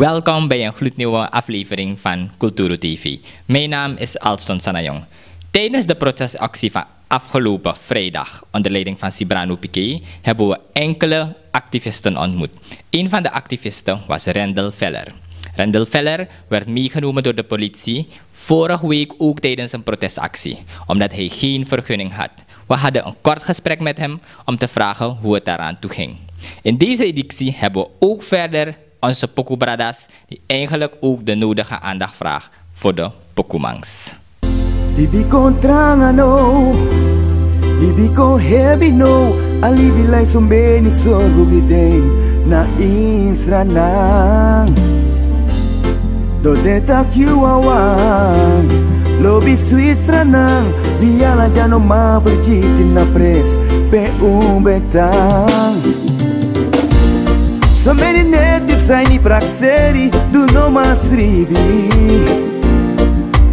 Welkom bij een gloednieuwe aflevering van Culturo TV. Mijn naam is Alston Sanayong. Tijdens de protestactie van afgelopen vrijdag onder leiding van Sibrano Piqué hebben we enkele activisten ontmoet. Een van de activisten was Rendel Veller. Rendel Veller werd meegenomen door de politie vorige week ook tijdens een protestactie, omdat hij geen vergunning had. We hadden een kort gesprek met hem om te vragen hoe het daaraan toe ging. In deze editie hebben we ook verder onze Pokubradas, die eigenlijk ook de nodige aandacht vraagt voor de Pokumangs. Libi kontranga no Libi kon hebi no Alibi lai sombeni sorgo gideng Na insranang Do deta kiwawan Lobi sweet stranang Biala jano ma verjiti na pres Pe um betang So sai ni praxeri Do no mas ribi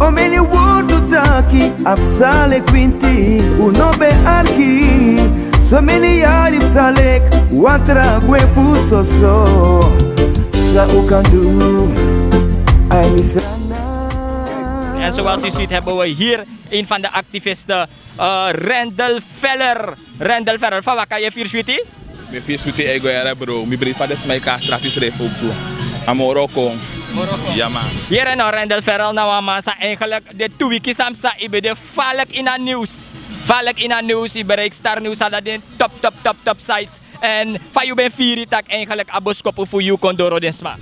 O many word taki Afsale quinti Uno be arki So many yarib salek Watra gwe fuso so Sa ukandu Ay misrana En zoals u ziet hebben we hier een van de activisten, uh, Rendel Veller. Rendel Veller, van waar kan je vier? Mi fiz suti ego era bro. Mi beri pada smai ka stratis repubso. Amoro kong. Ja man. Hier en nou Rendel Veller nou maar sa eigenlijk de twee weken samsa ibe de valk in het nieuws. Valk in het nieuws, Star News al den top top top top sites. En van je ben vier tak eigenlijk aboskoppen voor je kondoro den sma.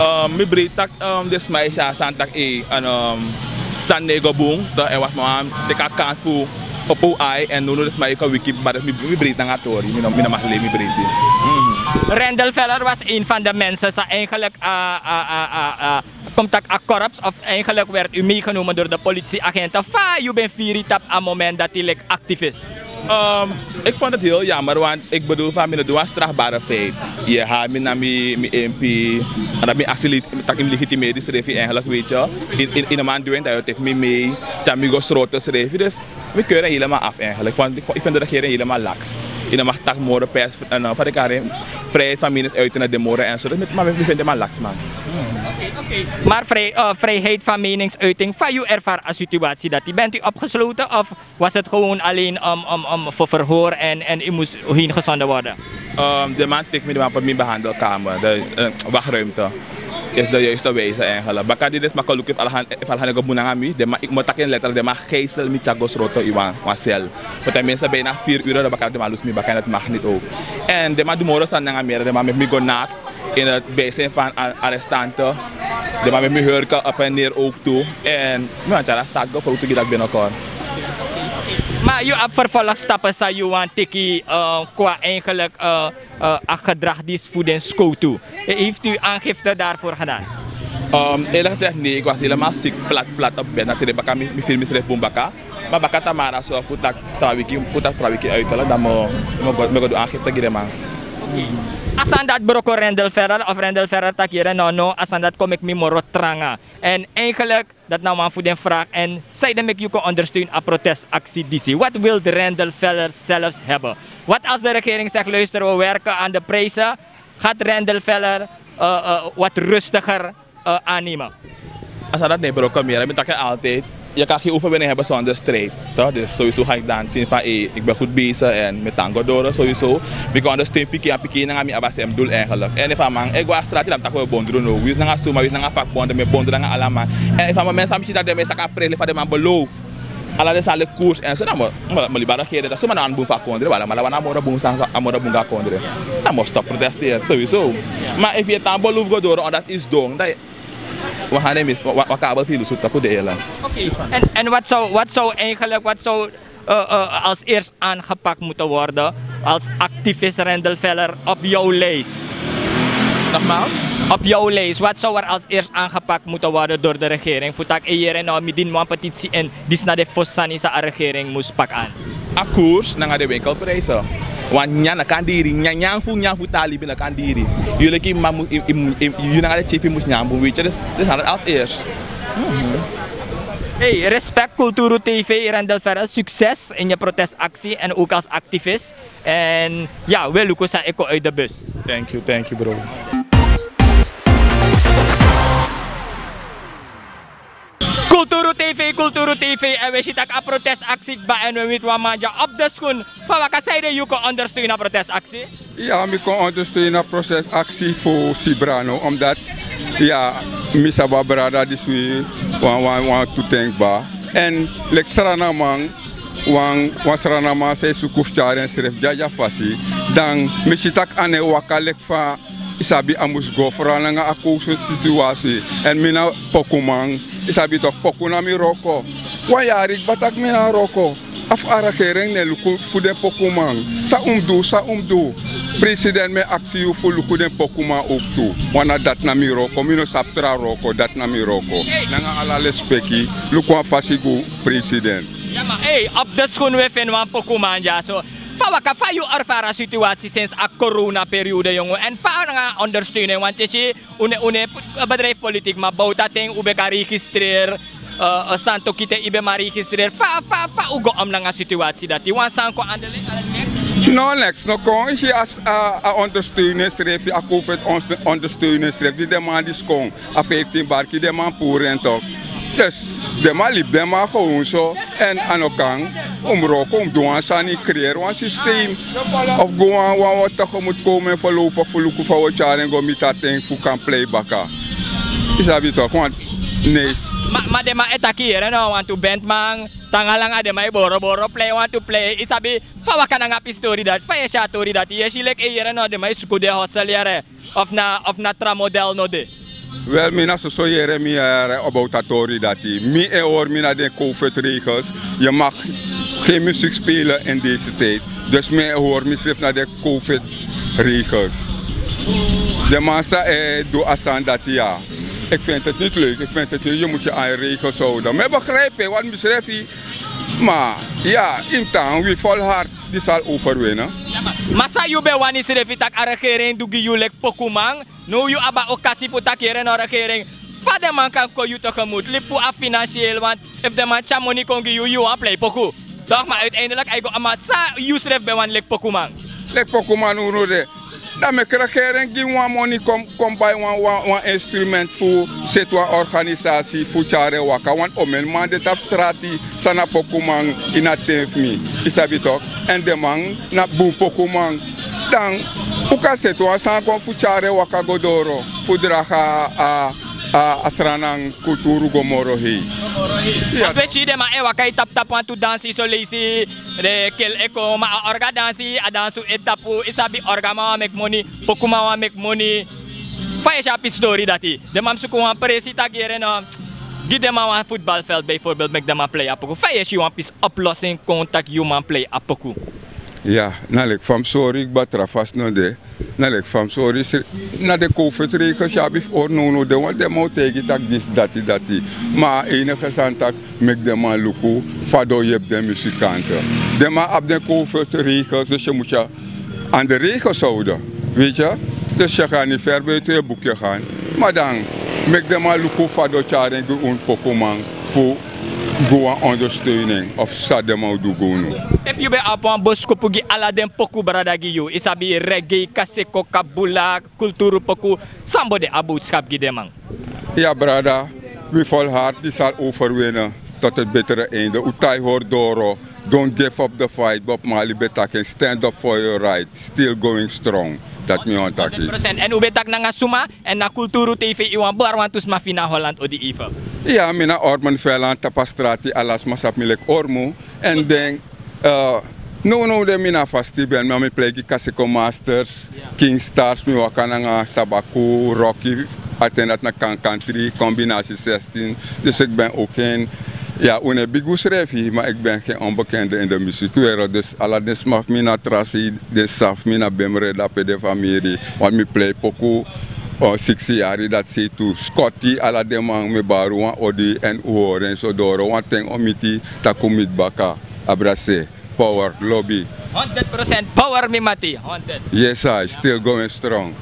Um, mi beri tak um, des smai sa santak e an um, San Nego boom. Da e was man de ka kans fu opo ai en nuno des smai ka wiki pada mi mi beri tang atori. Mi na mi beri. Mhm. Rendel Veller was een van de mensen die eigenlijk uh, uh, uh, uh, contact corrupt of eigenlijk werd u meegenomen door de politieagenten. Va, je bent vier tap aan moment dat hij actief is. Um, ik vond het heel jammer, want ik bedoel van mijn doe strafbare feit. Je gaat met mijn MP en dat mijn actie tak im legitimeerd schreef je eigenlijk weet je. In in in een maand doen dat je tegen me mee, dat mijn go schroten schreef. Dus we keuren helemaal af eigenlijk, want ik, ik vind de regering helemaal lax. In een macht tak morgen pers en van de vrijheid van minus uit naar de morgen en zo. Dus met maar we vinden helemaal lax man. Maar vrij, uh, vrijheid van meningsuiting, van uw ervaren situatie dat die bent u opgesloten of was het gewoon alleen om, om, om voor verhoor en, en u moest heen gezonden worden? Um, de man tikt me de man op mijn behandelkamer, de uh, wachtruimte. Is de juiste wijze eigenlijk. Baka dit is makkelijk if alhan if alhan go muna ngami, de ma ik mo takin letter de ma geisel mi chagos roto iwan wan sel. Want de mensen bijna 4 uur de baka de ma lus mi baka het mag niet ook. En de ma de moro san ngami de ma met mi go naakt in het bijzijn van arrestanten. De ma met mi hurken op en neer ook toe. En mi want ja, staat go foto dat binnenkort. Maar je hebt vervolgstappen zou je want tikkie uh, qua eigenlijk uh, uh, gedrag die is school toe. Heeft u aangifte daarvoor gedaan? Um, eerlijk gezegd nee, ik was helemaal ziek, plat, plat op bed. Natuurlijk baka mi mi film is baka. Maar baka tamara so putak trawiki putak trawiki uit dan mo mo mo do aangifte gire man. Asan dat broko Rendel Ferrer of Rendel Ferrer no no asan dat kom ik mi moro tranga. En eigenlijk dat nou maar voor de vraag en zij dan ik je ondersteunen aan protestactie DC. Wat wil de Rendel Veller zelfs hebben? Wat als de regering zegt luister we werken aan de prijzen, gaat Rendel Veller uh, uh, wat rustiger uh, aannemen? Als dat nee broko meer, ik altijd je kan geen overwinning hebben zonder strijd. Toch? Dus sowieso ga ik dan zien van hey, ik ben goed bezig en met tango door sowieso. Ik kan ondersteunen pikie en pikie naar mij abas hem doel eigenlijk. En van man, ik was straat dan tak we bondro no. Wis na suma, wis na vakbonden met bondro na allemaal. En van mensen misschien dat de mensen kan prelen van de man beloof. Ala de sale koers en zo dan mo mo libara kere dat zo maar aan boom vakondre wala maar mora boom sang amora boom vakondre. Dan mo stop protesteren sowieso. Maar if je dan beloof go door dat is dong dat we gaan hem wat kabel veel zo tak de hele. En, en wat, zou, wat zou eigenlijk wat zou, uh, uh, als eerst aangepakt moeten worden als activist Rendel Veller op jouw lijst? Nogmaals? Op jouw lijst, wat zou er als eerst aangepakt moeten worden door de regering? Voor dat hier en nou midden een petitie en die naar de Fossanisa regering moest pakken aan. Akkoord naar de winkelprijzen. Want nyana kan diri, nyanya fu nyanya fu tali binnen kan diri. Jullie ki mamu jullie naar de chief moest nyambu, weet je, dus dit had het als eerst. Hey, respect Culturo TV, Rendel Ferrer. Succes in je protestactie en ook als activist. En ja, wel Lucas, ik uit de bus. Thank you, thank you bro. Kulturu TV, Kulturu TV. En we zitten een protestactie bij en we weten wat manja op de schoen. Van welke zijde je kan ondersteunen protestactie? Ja, ik kan ondersteunen protestactie voor Sibrano. Omdat, ja, Misaba Brada die we wan wan wan toedenkbaar. En lek strana man, wan wan strana man se sukuf charen sref jaja fasi. Dan misitak ane wakalek fa isabi amus go vooral nga akoso situatie. En mina pokumang, isabi toch pokuna mi roko. Yari batak mina roko. Af ara kering ne luku fuden pokumang. Sa umdu, sa umdu. President me actie u voor luku den pokuma ook toe. Wana dat na mi roko, mino saptra roko, dat na mi roko. Nanga ala lespeki, luku an fasigu president. Hey, op de schoen we vinden we een. So, van welke van situatie sinds de corona-periode, jongen? En van nga ondersteunen, want je une, une bedrijf politiek, maar bouwt dat ding, hoe kan registreren. Uh, santo kita ibe maar registreer. Fa fa fa ugo om nga situatie dat die wan sanko aan de. No, Lex, no kon. Je als uh, ondersteuningsstreef, je COVID ondersteuningsstreef, die demand is kon. A 15 bar, die demand poer en toch. Dus, de man liep de man gewoon zo. En aan elkaar, om roken, om aan niet creëren, een systeem. Of gewoon wat toch moet komen voorlopig voor lukken voor wat jaar en go met dat ding voor kan playbacken. Is dat weer toch? Want, nee. Ma, ma de ma etakire no want to bent man tanga lang ade mai boro boro play want to play isabi fa waka na nga pistori dat fa yesha tori dat ye shilek e yere no de mai suku de hustle yere of na of na tramodel no de Wel, mina so so jere mi about dat tori dat. Mi e hoor mina de COVID regels. Je mag geen muziek spelen in deze tijd. Dus mi hoor mi schrijft naar de COVID regels. De massa e do asan dat ja. Ik vind het niet leuk. Ik vind het je moet je aan regels houden. Maar begrijp je wat misref je? Maar ja, in town, wie volhard, die zal overwinnen. Masa you be wani se refitak a regering du gi you lek pokumang. No you aba okasi fu takere no regering. Fa de man kan ko you tegemoet. Lipu a financieel want if de man cha money kon gi you, you play poku. Toch maar uiteindelijk go ama sa you sref be wan lek pokumang. Lek pokuman uno de. Dan me regering die wan money kom kom bij wan wan wan instrument voor zet wan organisatie voor chare waka want omen man dit op straat sana pokuman in a mi. Isabi toch? En de man na boom pokuman. Dan uka zet wan san kon voor chare waka godoro. Draga a a asranang kulturu gomoro hei. Ja. Weet je, maar ewa kai tap tap want to dansi so lazy. De kel eko ma a orga dansi a etapu isabi orga ma make money, pokuma wa make money. Fa shapi story dati. De mam suku wan presi tagere no. Give them een voetbalveld bijvoorbeeld, met them play apoku. Fa je wan pis oplossing contact human play apoku. Ja, nalek fam sorry ik batra vast no de. Nalek fam sorry na de COVID regels ja bif or no no de want de mo tegi tak dis dati dati. Maar enige santak mek de man luku fado jeb de muzikanten. De ma ab de COVID regels dus je moet je aan de regels houden. Weet je? Dus je gaat niet ver buiten je boekje gaan. Maar dan mek de man luku fado charen un pokoman voor goa ondersteuning of sadema du gono. If you be up on bosko pugi ala den poku brada gi you, isabi reggae, kaseko, kabula, kulturu poku, somebody a boodschap gi dem man. Ja brada, we volhard, die zal overwinnen tot het bittere einde. Utai hoor doro, don't give up the fight, Bob Marley betaken, stand up for your right, still going strong. Dat mi on taki. 100%. En u betak na nga suma en na kulturu TV iwan barwan tus mafina Holland o di ifa. Ja, mina orman velan tapastrati alas masap milek ormu. En den, uh, no no de mina fasti ben, maar mi play Kasiko Masters, King Stars, mi wakana nga Sabaku, Rocky, attendat na kan country, combinatie 16. Dus ik ben ook geen ja, une bigu schrijf maar ik ben geen onbekende in de muziekwereld. Dus Aladdin smaf mina trasi, de saf mina bemre da pe de familie. Want mi play poku uh, six jaar dat ze tu Scotty Aladdin man me baru wan odi en uhoor en zo door. Wan ting omiti takumit baka abrase. Power, lobby. 100% power mi mati, 100. Yes, I still going strong.